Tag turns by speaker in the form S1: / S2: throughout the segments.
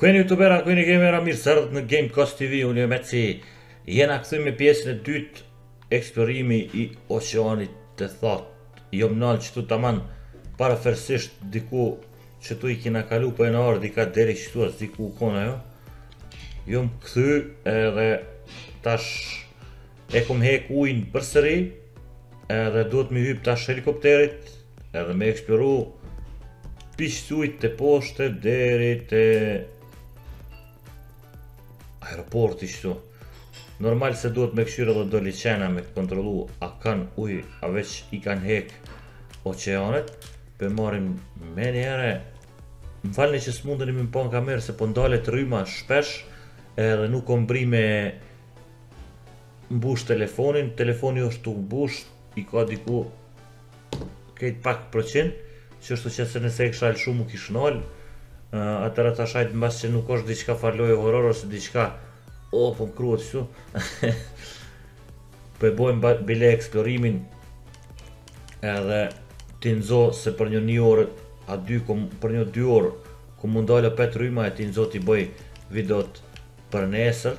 S1: Ku jeni youtubera, ku jeni gamera, mirë se erdhët në Game Cost TV, unë jam Eci. Jena këthy me pjesën e dytë, eksplorimi i oqeanit të thatë. Jom nalë qëtu taman, parafersisht diku qëtu i kina kalu, po e n'ardh dika deri qëtu asë diku u kona jo. Jom këthy edhe tash E kom hek ujin përsëri edhe duhet mi hyp tash helikopterit edhe me eksploru prej këtuhit te poshtë deri te aeroporti qëtu normal se duhet me kqyr edhe do liqena me kontrolu a kanë uj a veç i kanë hek oceanet Po marrim menjëherë më falni që s'mundeni me m'pa në kamerë se po ndalet rryma shpesh edhe nuk kom mbrri me mbush telefonin, telefoni është tu u mbush, i ka diku krejt pak përqind, qështu që se nëse e kisha lonë shumë u kish nalë, atëherë thashë hajt masi që nuk është diçka farë loje horor ose diçka, o, po më kruhet syni, po e bojmë bile eksplorimin, edhe e incizoj se për një një orë, a dy, për një dy orë, ka me u ndalë apet rryma e t'i incizoj t'i boj videot për nesër,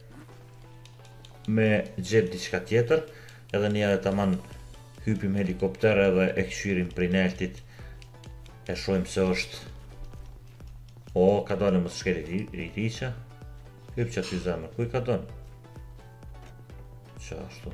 S1: me gjet diçka tjetër edhe njëherë taman hypim n'helikopter edhe e këqyrim prej naltit e shohim si është o kadalë mos më shkel ti çka hyp qaty zemër kuj kadalë qashtu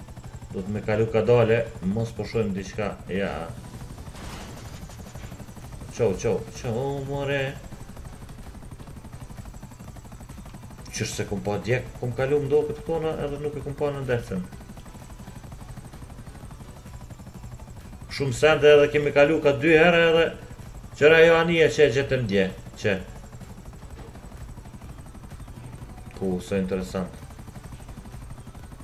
S1: Duhet me kalu kadale, mos po shojmë diçka, ja. Qo, qo, qo, more. Qysh s'e kom pa dje, kom kalu me doket knena edhe nuk e kom pa në ndërtën. Shumë sende edhe kemi kalu ka dy herë edhe qe ajo anije që e gjetëm dje, që. Po, sa interesant.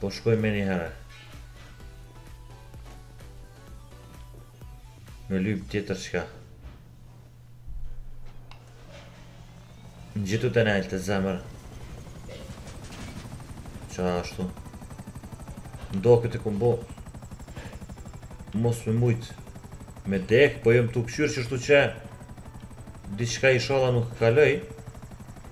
S1: Po shkoj menjëherë. Me lypë tjetër çka. Në gjithu të nëjlë të zemër. Qashtu. M'doket e kom bo. Mos me mujtë. Me dekë, po jom tu kqyrë qështu që. Diçka ishalla nuk e kaloj.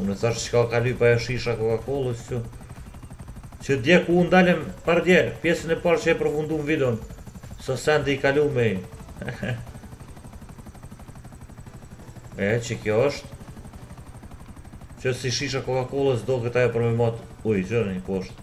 S1: Unë e thash çka ka lyp ajo shisha kokakolës këtu. Që dje ku u ndalëm pardje, pjesën e parë që e përfundum videon. Sa sende i kalum hi. e, që kjo është. Që si shisha kokakolës doket ajo përnimend. Uj, çka ka n'poshtë.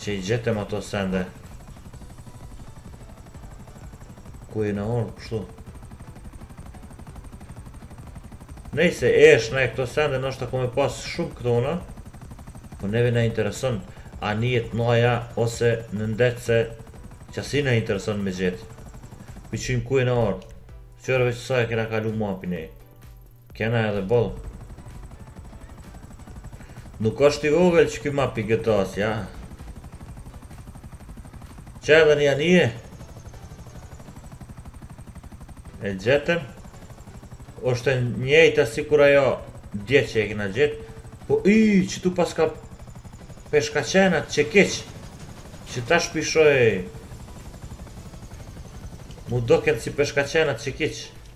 S1: që i gjetëm ato sende ku jena or kështu Nejse eshtna e këto sende në është të kome pas shumë këto na po neve na intereson anijet naj ose nëndetëse çka si na intereson me gjet për qënë ku jena or veç sa e kena kalu mapi ne Kena edhe boll. Nuk është i vogël qeky map i GTA-s, ja. Qe edhe një anije. E gjetëm. është njëjta sikur ajo dje që e kena gjetë. Po i, qëtu paska peshkaqena çekiç. Që ta shpjegoj. M'u doken si peshkaqena çekiç.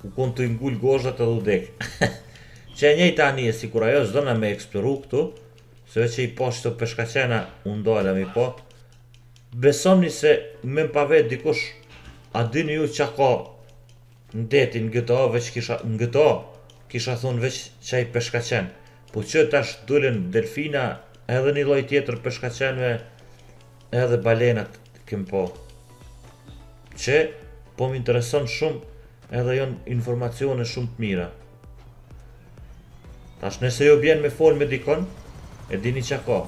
S1: Ku kon të ngul gozhat edhe u dek. Qe e njëjta anije sikur ajo s'dona me eksploru këtu, se veç qi pash këto peshkaqena u ndala mi pa. Besomni se me m'pvet dikush a dini ju çka ka në detin GTA veç kisha në GTA kisha thonë veç qaj peshkaqen. Po që tash dulen delfina edhe një lloj tjetër peshkaqenëve Edhe balenat kem pa. Që po më intereson shumë edhe janë informacione shumë të mira. Tash nëse ju bjen me fol me dikon, e dini çka ka.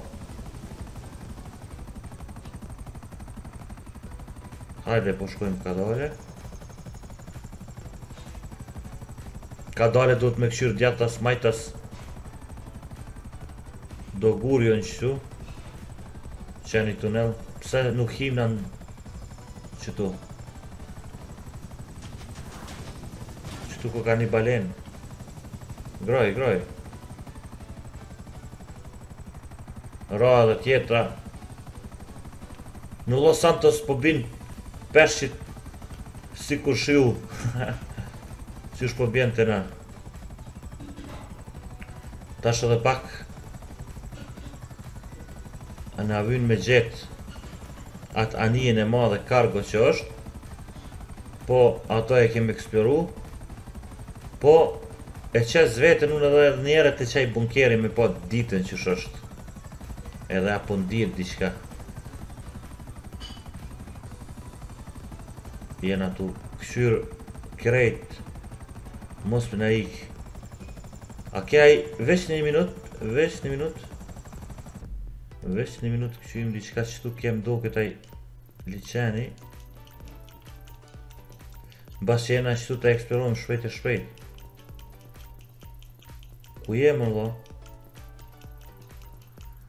S1: Hajde, po shkojmë kadale. Kadale duhet me kqyrë djathtas, majtas. Do gurë janë qëtu. Qe një tunel, pse nuk hina qëtu? Qëtu koka një balen. Groj, groj. Ra edhe tjetra. Në Los Santos po bin peshqit sikur shiu. Qysh po bjen te na. Tash edhe pak A na vyn me gjet atë anijen e madhe kargo që është. Po ato e kemi eksploru. Po e qes veten unë edhe edhe njëherë te qaj bunkeri me pa ditën qysh është. Edhe a po ndihet diçka. Jena tu kqyrë krejt. Mos me na ikë. A ke ai veç një minut, veç një minut. Veç një minut kqyrim diçka qëtu kem do këtaj liqeni. Mbas që jena qëtu ta eksplorojmë shpejt e shpejt. Ku jem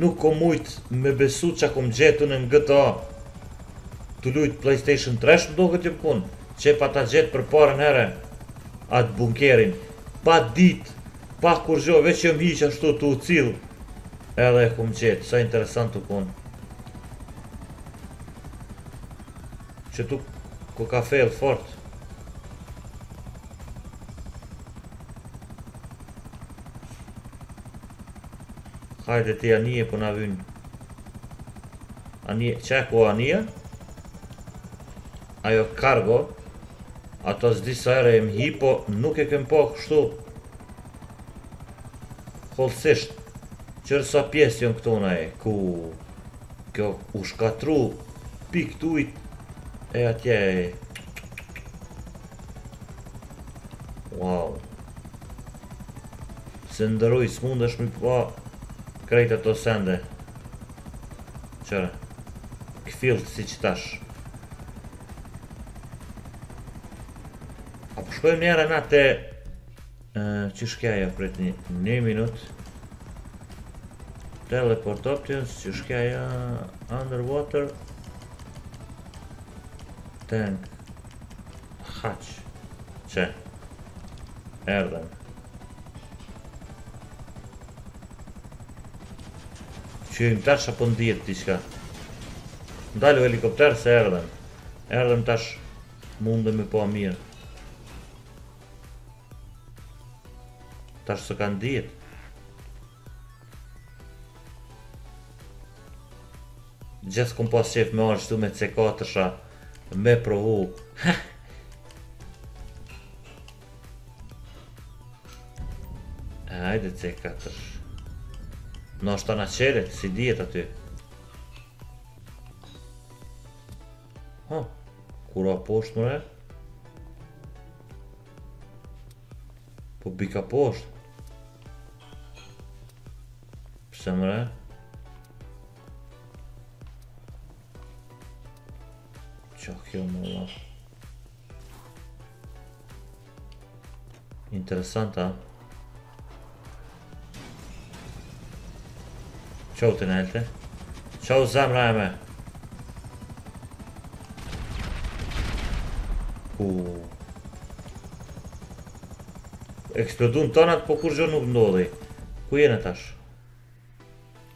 S1: Nuk kom mujt me besu çka kom gjet unë në GTA tu lujt playstation tresh mdoket jom kon qe pa ta gjet për paren here at bunkerin pa dit pa kurgjo veq jom hi ashtu tu u sill edhe e kom gjet sa interesant u kon qe tu ku ka fajll fort. Hajde ti anije po na vyn. Anije, qe ku anija? Ajo kargo. Ato s'di sa herë kem hip, po nuk e kem pa kështu. Holy shit. Kqyre sa pjesë janë këto tona e, ku... Kjo u shkatru pik dyjte atje e. Wow. Se n'drojë s'mundesh mi pa krejt ato sende Kqyre qe Fillt si që tash A po shkojmë njëherë na te Qe shkëlqa ja prit një një minut Teleport options qe shkëlqa ja Underwater Tank Hatch Qe Erdhen. Kqyrim tash a po ndihet diçka? Ndalu helikopter se erdhen. Erdhen tash mundem me pa mirë. Tash s'e ka ndihet. Gjith kom pas qef me ardh ktu me C katërsha me provu heh Hajde C katërsh Nashta ta çelë, s'i dihet aty Ha, ku ra poshtë mëre? Po bika poshtë. Pse mëre? Çka kjo more Interesant, a? Çau te nalti Çau zemra e mu Eksplodun tonat, po kurgjo nuk ndodhi Ku jena tash?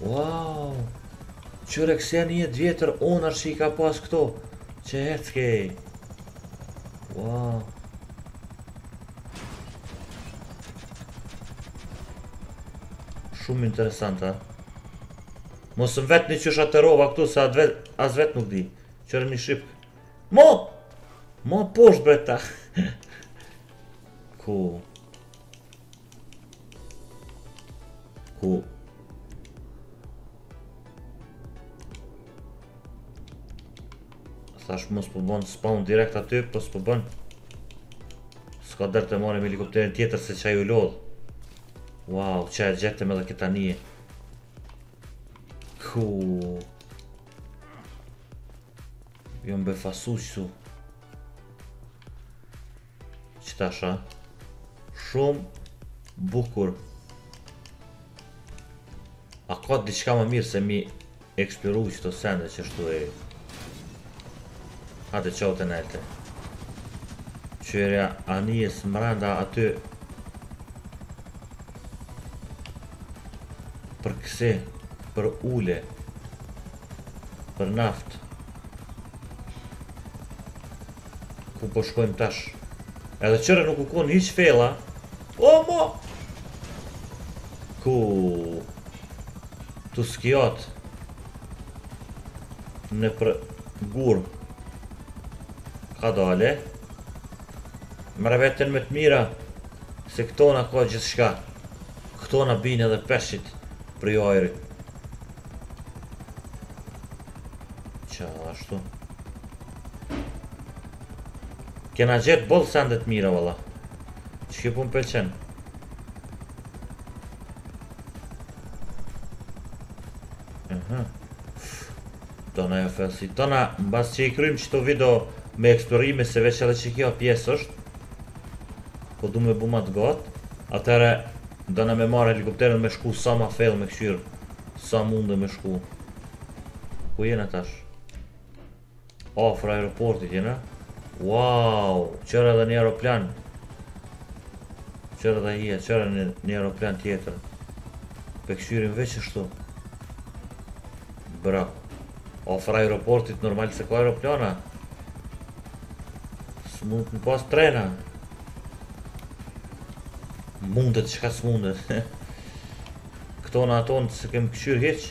S1: Wow! Qyre kësi anije të vjetër onar që i ka pas këto Që e të kej Wow Shumë interesant ha Mos më vetni qysh aterova këtu Se as vetë nuk di Qyre një ship Mo! Mo poshtë bre ta Cool ku Thash mos po bën spawn direkt aty, po s'po bën. S'ka dert e marrim helikopterin tjetër se qaj u lodh. Wow, qe e gjetëm edhe këtë anije. Ku... Jam befasu që Qetash Shumë bukur A ka diçka ma mirë se m'i eksploru qëto sende qështu e Hajde çou te nelt Qyre anijës mrenda aty Për kësi Për ule Për naftë Ku po shkojmë tash? Edhe qyre nuk u konë hiç fellë. O, mo! Ku... Tu skjot... Nëpër... Gurë... Kadale... Merre veten me të mirë... Se këtu na ka gjithçka... Këtu na binë edhe peshqit... Prej ajrit... Qashtu... Kena gjetë boll sende t'mira valla. Qikjo punë m'pëlqen. Aha. Dona e fasi. Tana, mbasi që i kryjmë qëto video me eksplorime se veç edhe qikjo pjesë është, po du me bu ma të gatë, atëherë dona me marrë helikopterin me shku sa ma fellë me kqyrë, sa mund me shku. Ku jena tash? Afër aeroportit jena. Wow, qyre edhe një aeroplan. Qyre edhe hija, qyre një, një aeroplan tjetër. Po e kqyrim veç ashtu. Bra. Afër aeroportit normal se ka aeroplana. S'mundet me pas trena. Mundet, çka s'mundet. Këtu n'atë anë s'e kem kqyrë hiç.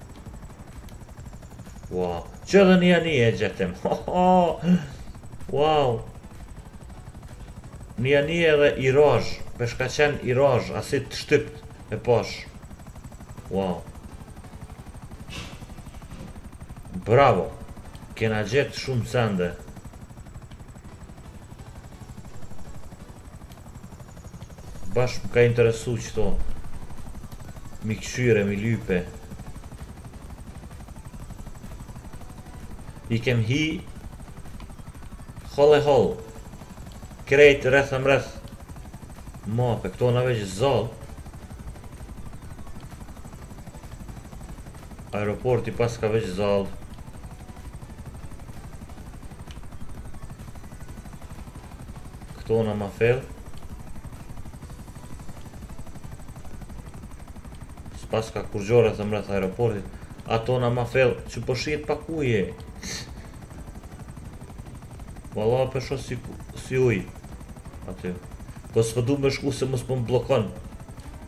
S1: Ua, qe edhe njani e gjetëm. Wow. Njani edhe i rozh, peshk ka qenë i rozh, asit të shtypt te posh. Wow. Bravo. Kena gjetë shumë sende. Bash më ka interesu qëto Mi kshyre, mi lype I kem hi Hollë e hollë Krejt rreth e mrreth Ma po ktona veç zall Aeroporti paska veç zall. Ktona ma fell. S'paska kurgjo rreth e mrreth aeroportit, atona ma fell që po shihet pak uji. Valla pe shoh si, si uj, aty. Po s'po du me shku se mos po më blokon.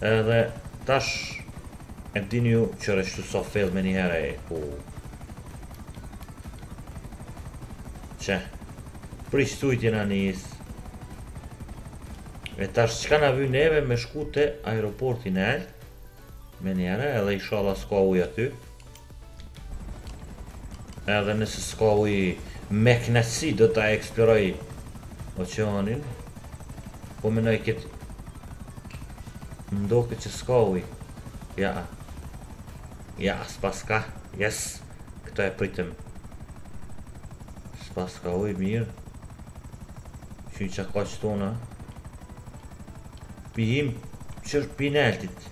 S1: Edhe tash e dini ju qeshtu sa fell me njëherë e ku... Qe, prish tujti nanjës. E tash çka na vyn neve me shku te aeroporti nelt, me njëherë edhe ishalla s'ka uj aty. Edhe nëse s'ka uj me knaqësi do ta eksploroj oceanin. Po menoj, kështu m'doket që s'ka uj. Ja. Ja, s'paska. Yes. Këto e pritëm. S'paska uj mirë. S'ka ka qëtona. Po him qërë prej neltit.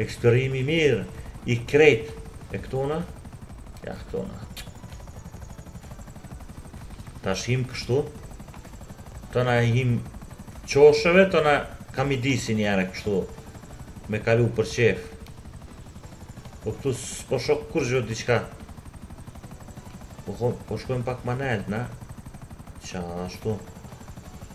S1: Eksplorim i mirë i krejt te këtona. Ja këtona. Tash him kështu. Tana i him qosheve, tana kam hi disi njëherë kështu. Me kalu për qefë. Po këtu s'po shoh kurgjo diçka Po, po shkojmë pak ma neltna Qashtu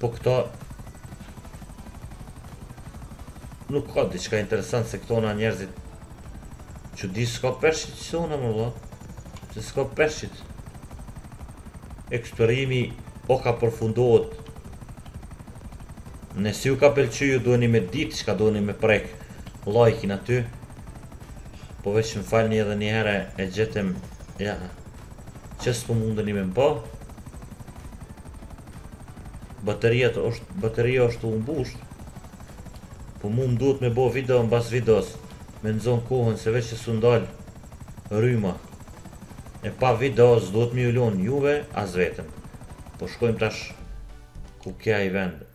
S1: Po këto Nuk ka diçka interesant se këtona njerëzit Që di s'ka pershit që se unë më vla Se s'ka pershit Eksplorimi po ka përfundohet Nëse ju ka pelqy ju duheni me ditë çka duheni me prek Lajkin aty Po veç më falni edhe një herë e gjetëm Ja Që s'po mundeni me m'pa Bateria të është, bateria është të umbusht. Po mu më duhet me bo video në bas videos, me nëzon kohën se veç e su ndal rryma. E pa video s'duhet mi ulon juve, as vetëm. Po shkojmë tash ku kja i vendë.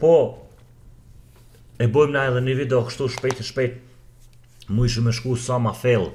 S1: Po e bojmë na edhe një video kështu shpejt e shpejt Mujshim me shku sa ma thellë.